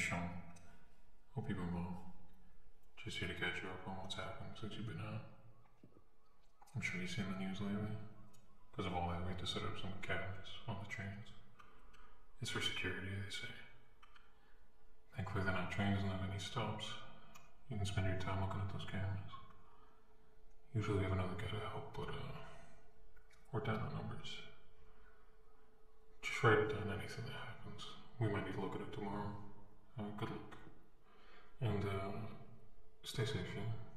Sean. Hope you've been well. Just here to catch you up on what's happened since you've been out. I'm sure you've seen the news lately. Because of all that, we had to set up some cameras on the trains. It's for security, they say. Thankfully, they're not trains and have any stops. You can spend your time looking at those cameras. Usually, we have another guy to help, but uh, we're down on numbers. Just write it down anything that happens. We might need to look at it tomorrow. Uh, good luck. And uh, stay safe, yeah?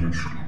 You. Why'd you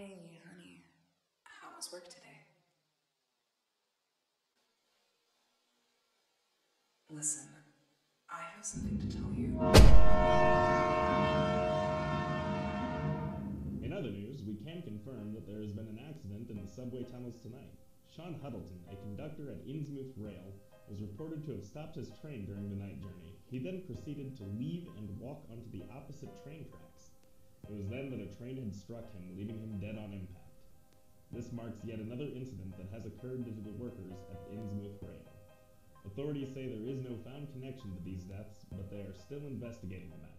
Hey, honey. How was work today? Listen, I have something to tell you. In other news, we can confirm that there has been an accident in the subway tunnels tonight. Sean Huddleton, a conductor at Innsmouth Rail, was reported to have stopped his train during the night journey. He then proceeded to leave and walk onto the opposite train tracks. It was then that a train had struck him, leaving him dead on impact. This marks yet another incident that has occurred to the workers at the Innsmouth Rail. Authorities say there is no found connection to these deaths, but they are still investigating the matter.